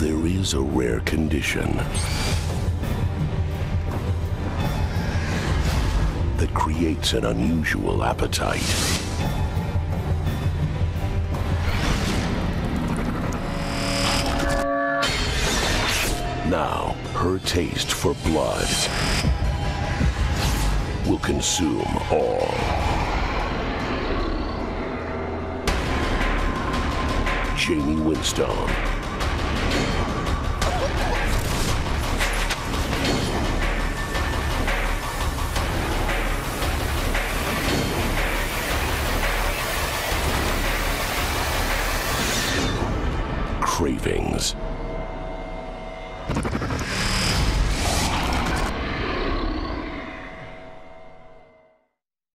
is a rare condition that creates an unusual appetite. Now, her taste for blood will consume all. Jaime Winstone. Cravings.